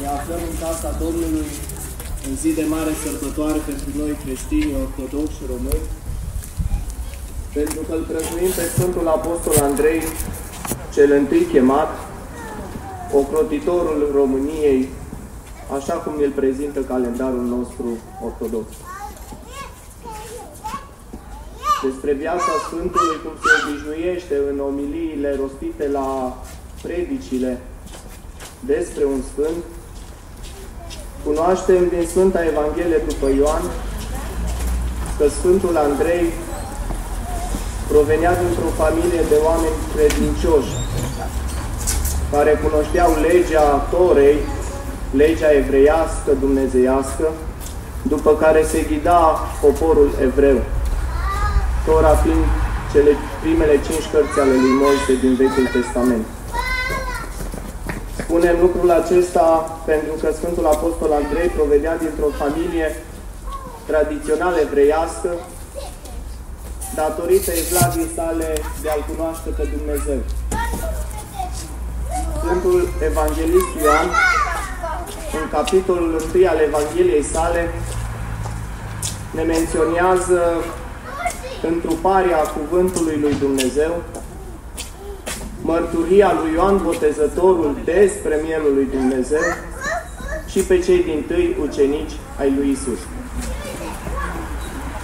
Ne aflăm în casa Domnului în zi de mare sărbătoare pentru noi creștini ortodoxi români, pentru că îl prăzuim pe Sfântul Apostol Andrei, cel întâi chemat, ocrotitorul României, așa cum îl prezintă calendarul nostru ortodox. Despre viața Sfântului, cum se obișnuiește în omiliile rostite la predicile despre un Sfânt, cunoaștem din Sfânta Evanghelie după Ioan că Sfântul Andrei provenea dintr-o familie de oameni credincioși, care cunoșteau legea Torei, legea evreiască, dumnezeiască, după care se ghida poporul evreu. Tora fiind cele primele cinci cărți ale lui Moise din Vechiul Testament. Spunem lucrul acesta pentru că Sfântul Apostol Andrei provenea dintr-o familie tradițional evreiască, datorită evlaviei sale de a-L cunoaște pe Dumnezeu. Sfântul Evanghelist Ioan, în capitolul 1 al Evangheliei sale, ne menționează întruparea cuvântului lui Dumnezeu, mărturia lui Ioan Botezătorul despre mielul lui Dumnezeu și pe cei din tâi ucenici ai lui Isus.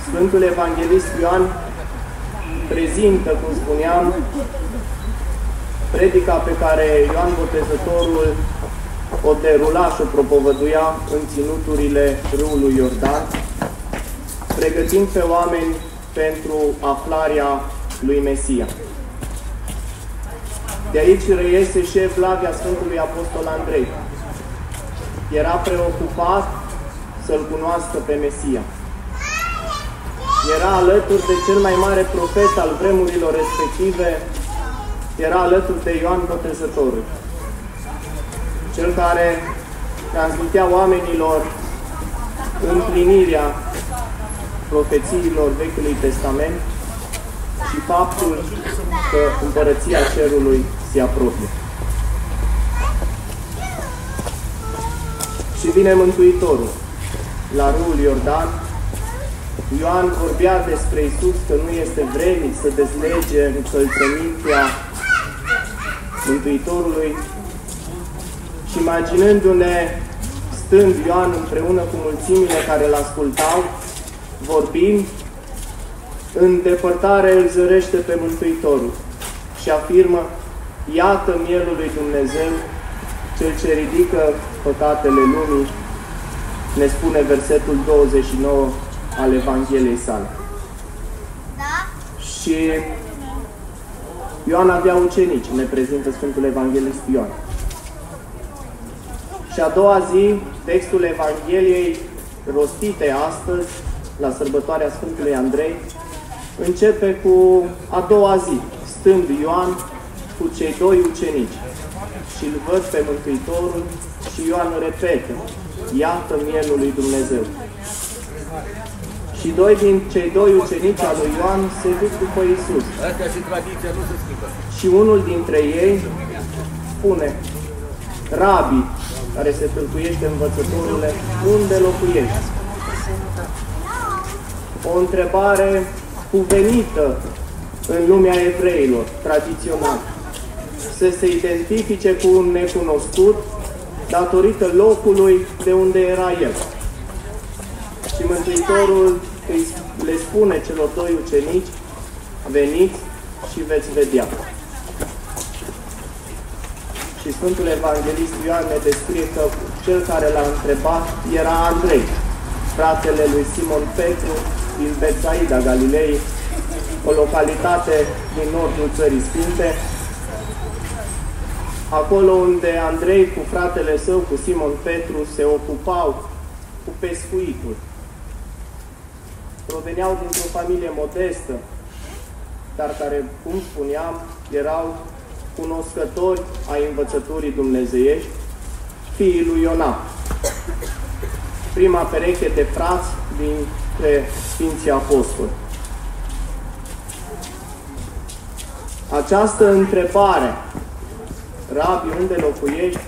Sfântul Evanghelist Ioan prezintă, cum spuneam, predica pe care Ioan Botezătorul o derula și o propovăduia în ținuturile râului Iordan, pregătind pe oameni pentru aflarea lui Mesia. De aici reiese și evlavia Sfântului Apostol Andrei. Era preocupat să-L cunoască pe Mesia. Era alături de cel mai mare profet al vremurilor respective, era alături de Ioan Botezătorul, cel care transmitea oamenilor împlinirea profețiilor Vechiului Testament și faptul că Împărăția Cerului se apropie. Și vine Mântuitorul la râul Iordan. Ioan vorbea despre Isus că nu este vrenic să dezlege încălțămintea Mântuitorului și imaginându-ne stând Ioan împreună cu mulțimile care îl ascultau, vorbind, în depărtare îl zărește pe Mântuitorul și afirmă, Iată mielul lui Dumnezeu, cel ce ridică păcatele lumii, ne spune versetul 29 al Evangheliei sale. Da? Și Ioan avea ucenici, ne prezintă Sfântul Evanghelist Ioan. Și a doua zi, textul Evangheliei rostite astăzi, la sărbătoarea Sfântului Andrei, începe cu a doua zi, stând Ioan cu cei doi ucenici și îl văd pe Mântuitorul și Ioan repetă, iată mielul lui Dumnezeu. Și doi din cei doi ucenici al lui Ioan se duc după Isus. și tradiția nu se schimbă. Și unul dintre ei spune, Rabi, care se tâlcuiește învățătorule, unde locuiești? O întrebare cuvenită în lumea evreilor, tradițional. Să se identifice cu un necunoscut datorită locului de unde era el. Și Mântuitorul îi le spune celor doi ucenici, veniți și veți vedea. Și Sfântul Evanghelist Ioan ne descrie că cel care l-a întrebat era Andrei, fratele lui Simon Petru, din Betsaida, Galilei, o localitate din nordul țării Sfinte, acolo unde Andrei cu fratele său, cu Simon Petru, se ocupau cu pescuitul. Proveneau dintr-o familie modestă, dar care, cum spuneam, erau cunoscători ai învățăturii dumnezeiești, fiii lui Iona. Prima pereche de frați dintre Sfinții Apostoli. Această întrebare, Rabi, unde locuiești?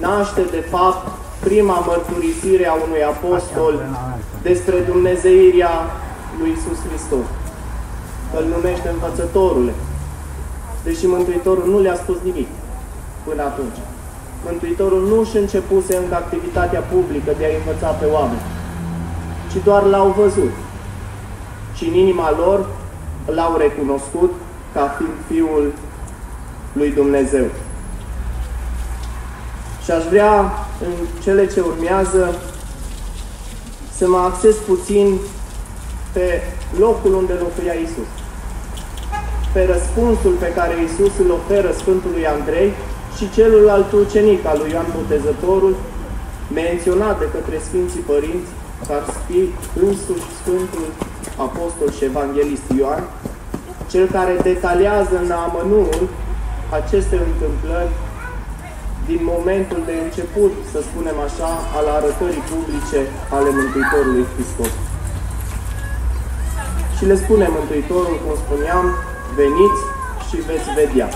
naște de fapt prima mărturisire a unui apostol despre Dumnezeirea lui Isus Hristos. Îl numește învățătorule, deși Mântuitorul nu le-a spus nimic până atunci. Mântuitorul nu și începuse încă activitatea publică de a învăța pe oameni, ci doar l-au văzut. Și în inima lor l-au recunoscut ca fiind Fiul lui Dumnezeu. Și aș vrea în cele ce urmează să mă acces puțin pe locul unde locuia Isus. Pe răspunsul pe care Isus îl oferă Sfântului Andrei și celălalt ucenic al lui Ioan Botezătorul, menționat de către Sfinții Părinți, ca ar fi însuși Sfântul Apostol și Evanghelist Ioan, cel care detaliază în amănuntul aceste întâmplări din momentul de început, să spunem așa, al arătării publice ale Mântuitorului Hristos. Și le spune Mântuitorul, cum spuneam, veniți și veți vedea.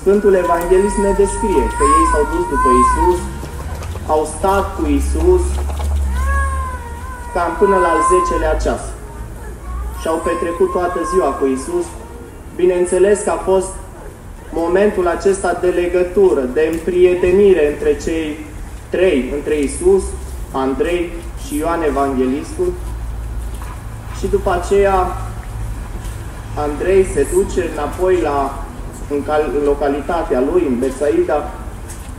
Sfântul Evanghelist ne descrie că ei s-au dus după Isus, au stat cu Isus cam până la al 10-lea ceas și au petrecut toată ziua cu Isus. Bineînțeles că a fost momentul acesta de legătură, de împrietenire între cei trei, între Isus, Andrei și Ioan Evanghelistul. Și după aceea Andrei se duce înapoi la, în, cal, în localitatea lui, în Betsaida,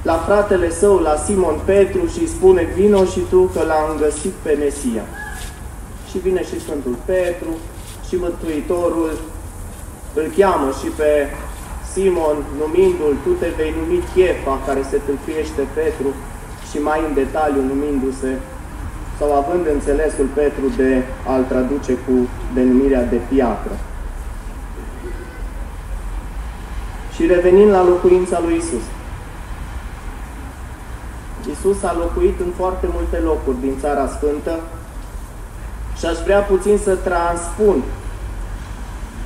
la fratele său, la Simon Petru și îi spune, vino și tu că l-am găsit pe Mesia. Și vine și Sfântul Petru și Mântuitorul îl cheamă și pe Simon, numindu-l, tu te vei numi Chiefa, care se tâlcuiește Petru, și mai în detaliu numindu-se, sau având înțelesul Petru de a-l traduce cu denumirea de piatră. Și revenind la locuința lui Isus. Isus a locuit în foarte multe locuri din Țara Sfântă și aș vrea puțin să transpun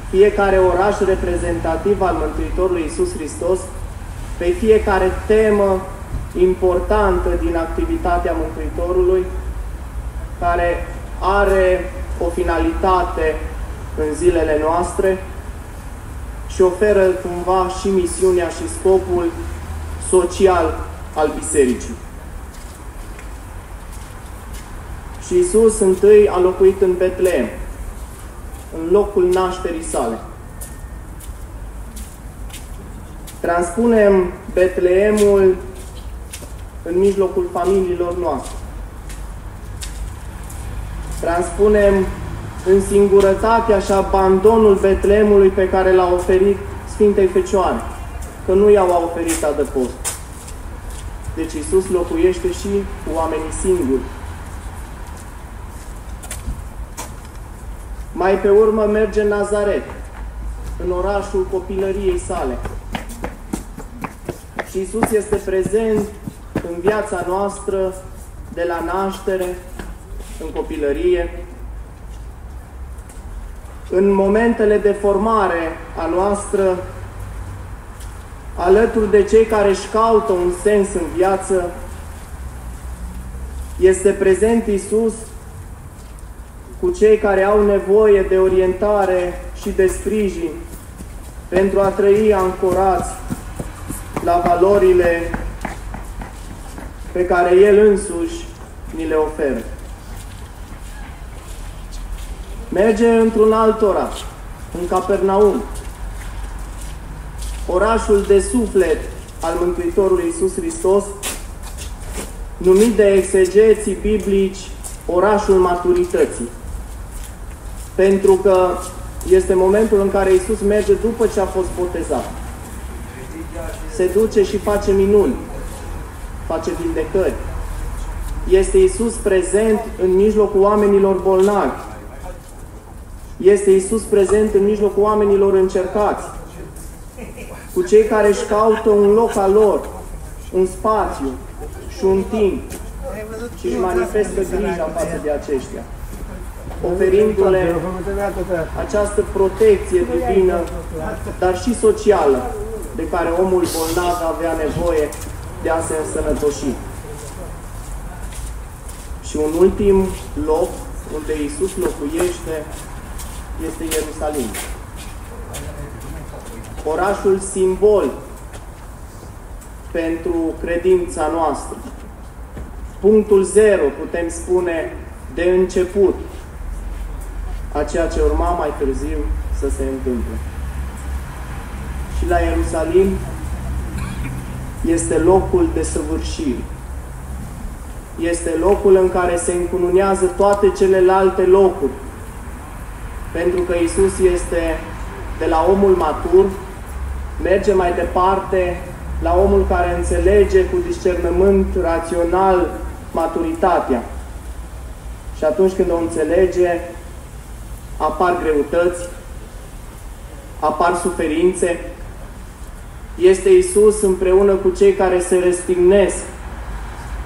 fiecare oraș reprezentativ al Mântuitorului Isus Hristos pe fiecare temă importantă din activitatea Mântuitorului, care are o finalitate în zilele noastre și oferă cumva și misiunea și scopul social al bisericii. Și Isus întâi a locuit în Betleem, în locul nașterii sale. Transpunem Betleemul în mijlocul familiilor noastre. Transpunem în singurătatea și abandonul Betleemului pe care l-a oferit Sfintei Fecioare, că nu i-au oferit adăpost. Deci Isus locuiește și cu oamenii singuri, Mai pe urmă merge în Nazaret, în orașul copilăriei sale. Și Isus este prezent în viața noastră de la naștere, în copilărie, în momentele de formare a noastră, alături de cei care își caută un sens în viață, este prezent Isus cu cei care au nevoie de orientare și de sprijin pentru a trăi ancorați la valorile pe care El însuși ni le oferă. Merge într-un alt oraș, în Capernaum, orașul de suflet al Mântuitorului Iisus Hristos, numit de exegeții biblici orașul maturității pentru că este momentul în care Isus merge după ce a fost botezat. Se duce și face minuni, face vindecări. Este Isus prezent în mijlocul oamenilor bolnavi. Este Isus prezent în mijlocul oamenilor încercați. Cu cei care își caută un loc al lor, un spațiu și un timp și își manifestă grija față de aceștia oferindu-le această protecție divină, dar și socială, de care omul bolnav avea nevoie de a se însănătoși. Și un ultim loc unde Isus locuiește este Ierusalim. Orașul simbol pentru credința noastră. Punctul zero, putem spune, de început a ceea ce urma mai târziu să se întâmple. Și la Ierusalim este locul de săvârșire. Este locul în care se încununează toate celelalte locuri. Pentru că Isus este de la omul matur, merge mai departe la omul care înțelege cu discernământ rațional maturitatea. Și atunci când o înțelege, apar greutăți, apar suferințe. Este Isus împreună cu cei care se restignesc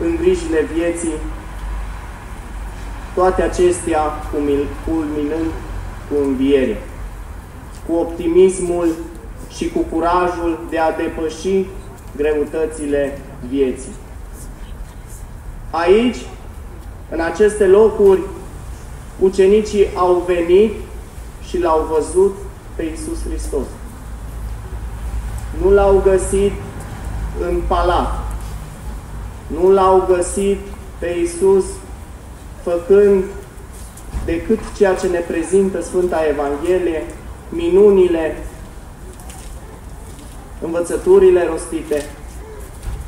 în grijile vieții, toate acestea culminând cu înviere, cu optimismul și cu curajul de a depăși greutățile vieții. Aici, în aceste locuri, ucenicii au venit și l-au văzut pe Iisus Hristos. Nu l-au găsit în palat. Nu l-au găsit pe Iisus făcând decât ceea ce ne prezintă Sfânta Evanghelie, minunile, învățăturile rostite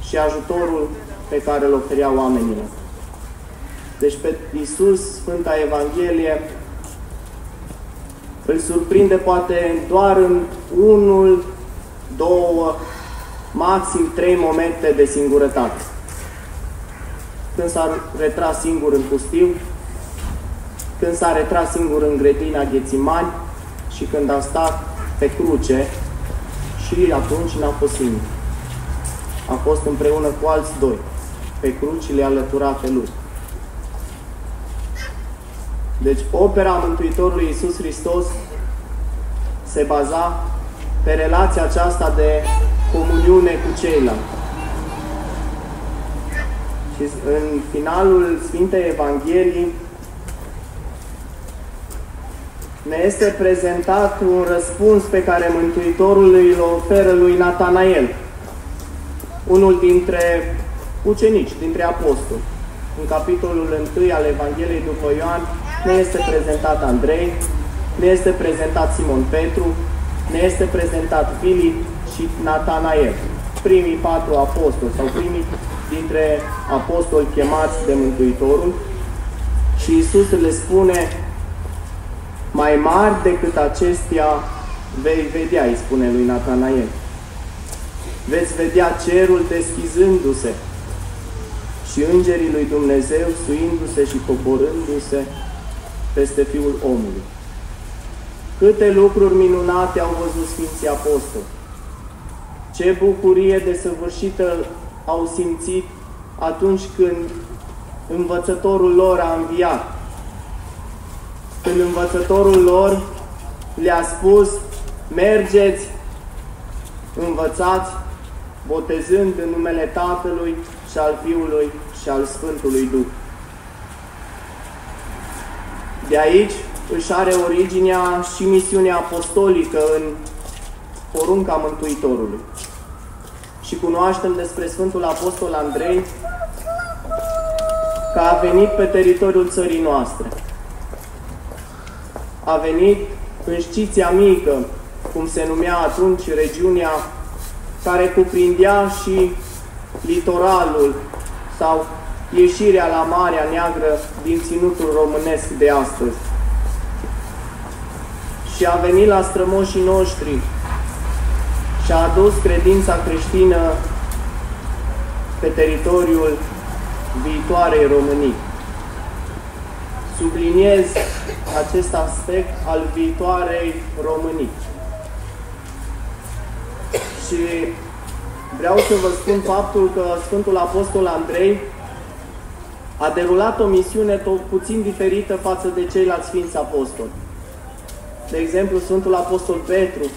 și ajutorul pe care îl oferea oamenilor. Deci pe Iisus, Sfânta Evanghelie, îl surprinde poate doar în unul, două, maxim trei momente de singurătate. Când s-a retras singur în pustiu, când s-a retras singur în grădina Ghețimani și când a stat pe cruce și atunci n-a fost singur. A fost împreună cu alți doi, pe crucile alăturate lui. Deci opera Mântuitorului Iisus Hristos se baza pe relația aceasta de comuniune cu ceilalți. Și în finalul Sfintei Evangheliei ne este prezentat un răspuns pe care Mântuitorul îl oferă lui Natanael, unul dintre ucenici, dintre apostoli. În capitolul 1 al Evangheliei după Ioan ne este prezentat Andrei, ne este prezentat Simon Petru, ne este prezentat Filip și Natanael, primii patru apostoli sau primii dintre apostoli chemați de Mântuitorul și Isus le spune mai mari decât acestea vei vedea, îi spune lui Natanael. Veți vedea cerul deschizându-se și îngerii lui Dumnezeu suindu-se și coborându-se peste Fiul omului. Câte lucruri minunate au văzut Sfinții Apostoli! Ce bucurie desăvârșită au simțit atunci când învățătorul lor a înviat. Când învățătorul lor le-a spus, mergeți, învățați, botezând în numele Tatălui și al Fiului și al Sfântului Duh. De aici își are originea și misiunea apostolică în porunca Mântuitorului. Și cunoaștem despre Sfântul Apostol Andrei că a venit pe teritoriul țării noastre. A venit în Știția Mică, cum se numea atunci regiunea care cuprindea și litoralul sau ieșirea la Marea Neagră din ținutul românesc de astăzi. Și a venit la strămoșii noștri și a adus credința creștină pe teritoriul viitoarei Românii. Subliniez acest aspect al viitoarei Românii. Și vreau să vă spun faptul că Sfântul Apostol Andrei a derulat o misiune tot puțin diferită față de ceilalți Sfinți Apostoli. De exemplu, Sfântul Apostol Petru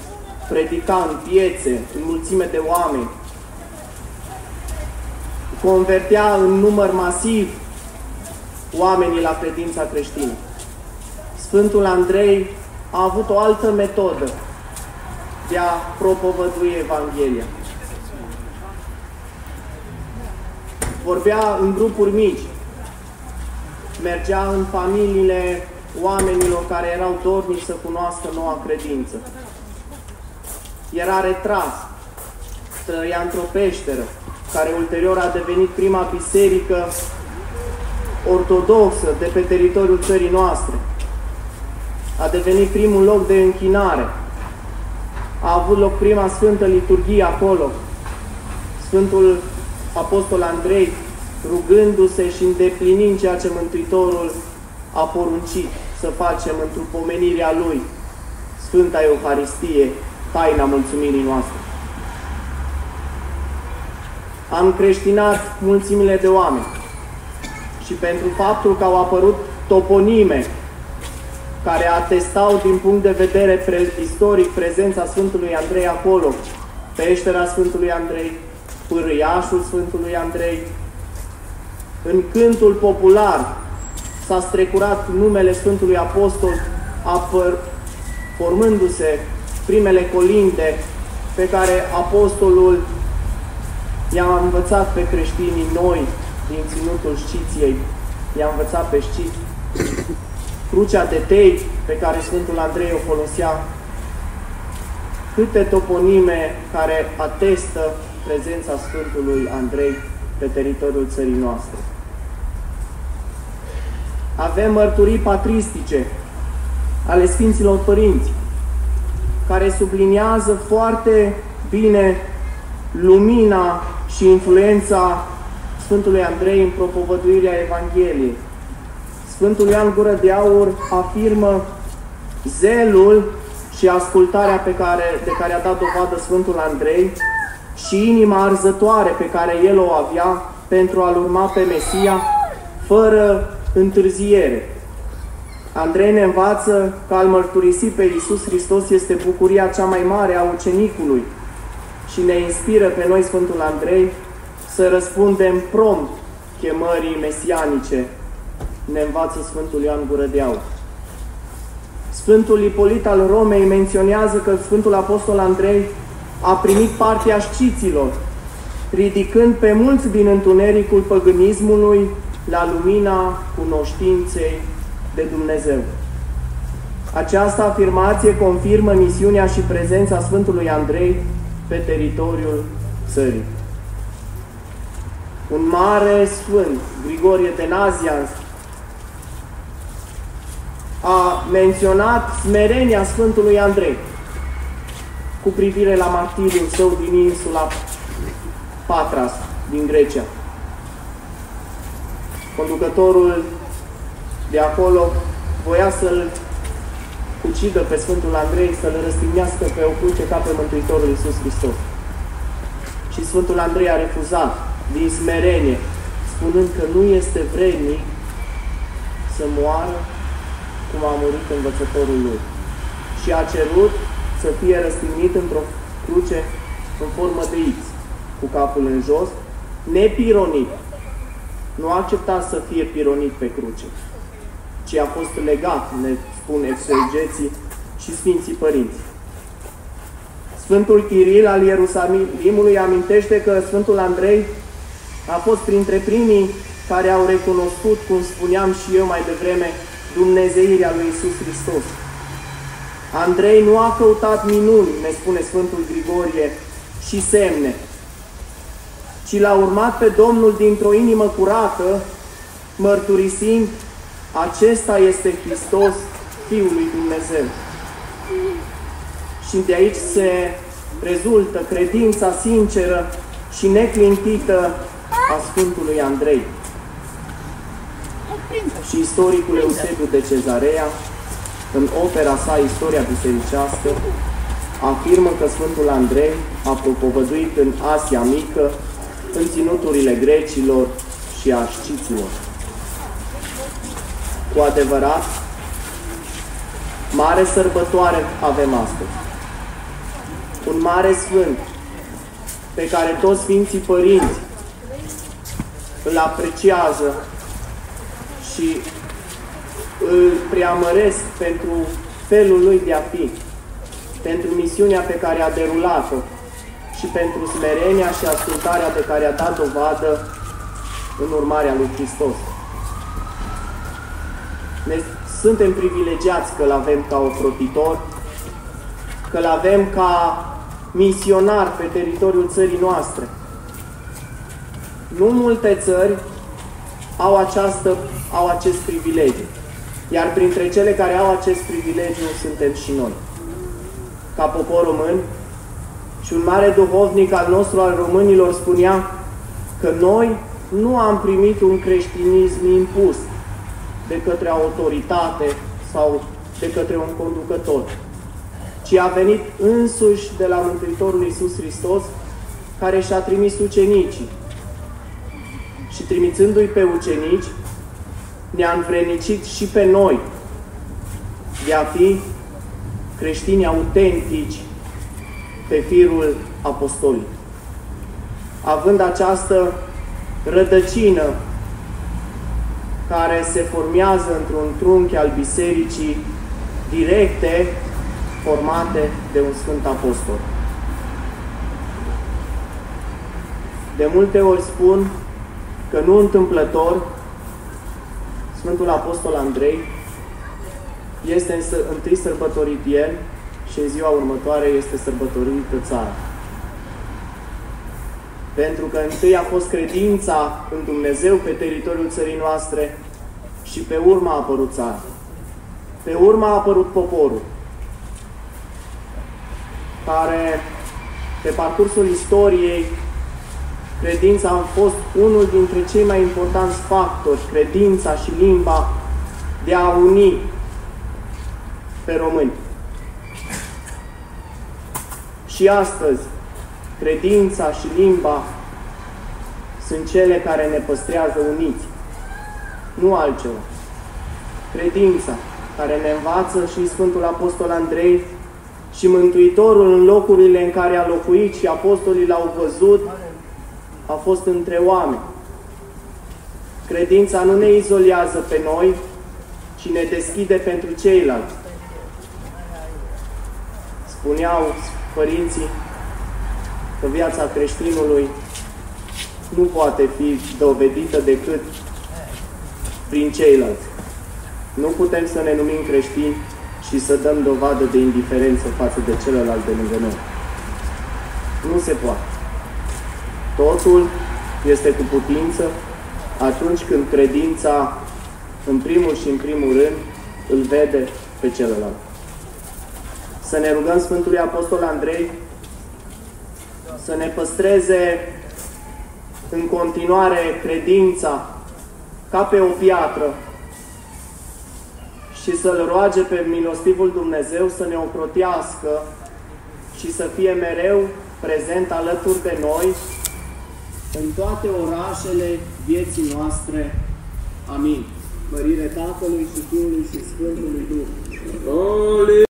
predica în piețe, în mulțime de oameni. convertea în număr masiv oamenii la credința creștină. Sfântul Andrei a avut o altă metodă de a propovădui Evanghelia. Vorbea în grupuri mici, mergea în familiile oamenilor care erau dornici să cunoască noua credință. Era retras, trăia într-o peșteră, care ulterior a devenit prima biserică ortodoxă de pe teritoriul țării noastre. A devenit primul loc de închinare. A avut loc prima Sfântă Liturghie acolo. Sfântul Apostol Andrei rugându-se și îndeplinind ceea ce Mântuitorul a poruncit să facem într-o pomenirea Lui, Sfânta Euharistie, taina mulțumirii noastre. Am creștinat mulțimile de oameni și pentru faptul că au apărut toponime care atestau din punct de vedere pre istoric prezența Sfântului Andrei acolo, peștera Sfântului Andrei, pârâiașul Sfântului Andrei, în cântul popular s-a strecurat numele Sfântului Apostol, apăr, formându-se primele colinde pe care Apostolul i-a învățat pe creștinii noi din ținutul știției, i-a învățat pe știt. Crucea de tei pe care Sfântul Andrei o folosea, câte toponime care atestă prezența Sfântului Andrei pe teritoriul țării noastre. Avem mărturii patristice ale Sfinților Părinți, care subliniază foarte bine lumina și influența Sfântului Andrei în propovăduirea Evangheliei. Sfântul Ioan Gură de Aur afirmă zelul și ascultarea pe care, de care a dat dovadă Sfântul Andrei și inima arzătoare pe care el o avea pentru a-L urma pe Mesia, fără întârziere. Andrei ne învață că al mărturisi pe Iisus Hristos este bucuria cea mai mare a ucenicului și ne inspiră pe noi Sfântul Andrei să răspundem prompt chemării mesianice, ne învață Sfântul Ioan Gură de Aur. Sfântul Ipolit al Romei menționează că Sfântul Apostol Andrei a primit partea șciților, ridicând pe mulți din întunericul păgânismului la lumina cunoștinței de Dumnezeu. Această afirmație confirmă misiunea și prezența Sfântului Andrei pe teritoriul țării. Un mare sfânt, Grigorie de Nazianz, a menționat smerenia Sfântului Andrei cu privire la martiriul său din insula Patras, din Grecia. Conducătorul de acolo voia să-l ucidă pe Sfântul Andrei, să-l răstignească pe o cruce ca pe Mântuitorul Iisus Hristos. Și Sfântul Andrei a refuzat din smerenie, spunând că nu este vrednic să moară cum a murit învățătorul lui. Și a cerut să fie răstignit într-o cruce în formă de X, cu capul în jos, nepironit. Nu a acceptat să fie pironit pe cruce, ci a fost legat, ne spun exegeții și Sfinții Părinți. Sfântul Chiril al Ierusalimului amintește că Sfântul Andrei a fost printre primii care au recunoscut, cum spuneam și eu mai devreme, Dumnezeirea lui Isus Hristos. Andrei nu a căutat minuni, ne spune Sfântul Grigorie, și semne, ci l-a urmat pe Domnul dintr-o inimă curată, mărturisind, acesta este Hristos, Fiul lui Dumnezeu. Și de aici se rezultă credința sinceră și neclintită a Sfântului Andrei. Și istoricul Eusebiu de Cezarea, în opera sa Istoria bisericească, afirmă că Sfântul Andrei a propovăduit în Asia Mică, în ținuturile grecilor și a șciților. Cu adevărat, mare sărbătoare avem astăzi. Un mare sfânt pe care toți Sfinții Părinți îl apreciază și îl preamăresc pentru felul lui de a fi, pentru misiunea pe care a derulat-o și pentru smerenia și ascultarea de care a dat dovadă în urmarea lui Hristos. Ne, suntem privilegiați că-L avem ca ocrotitor, că-L avem ca misionar pe teritoriul țării noastre. Nu multe țări au, această, au acest privilegiu. Iar printre cele care au acest privilegiu suntem și noi. Ca popor român, și un mare duhovnic al nostru, al românilor, spunea că noi nu am primit un creștinism impus de către autoritate sau de către un conducător, ci a venit însuși de la Mântuitorul Iisus Hristos, care și-a trimis ucenicii. Și trimițându-i pe ucenici, ne-a învrenicit și pe noi de a fi creștini autentici pe firul apostolic. Având această rădăcină care se formează într-un trunchi al bisericii directe formate de un Sfânt Apostol. De multe ori spun că nu întâmplător Sfântul Apostol Andrei este întâi sărbătorit el și în ziua următoare este sărbătorită țara. Pentru că întâi a fost credința în Dumnezeu pe teritoriul țării noastre și pe urma a apărut țara. Pe urma a apărut poporul, care pe parcursul istoriei Credința a fost unul dintre cei mai importanți factori, credința și limba, de a uni pe români. Și astăzi, credința și limba sunt cele care ne păstrează uniți, nu altceva. Credința care ne învață și Sfântul Apostol Andrei și Mântuitorul în locurile în care a locuit și apostolii l-au văzut, a fost între oameni. Credința nu ne izolează pe noi, ci ne deschide pentru ceilalți. Spuneau părinții că viața creștinului nu poate fi dovedită decât prin ceilalți. Nu putem să ne numim creștini și să dăm dovadă de indiferență față de celălalt de lângă noi. Nu se poate. Totul este cu putință atunci când credința, în primul și în primul rând, îl vede pe celălalt. Să ne rugăm Sfântului Apostol Andrei să ne păstreze în continuare credința ca pe o piatră și să-L roage pe milostivul Dumnezeu să ne ocrotească și să fie mereu prezent alături de noi în toate orașele vieții noastre. Amin. Mărire Tatălui și Fiului și Sfântului Duh.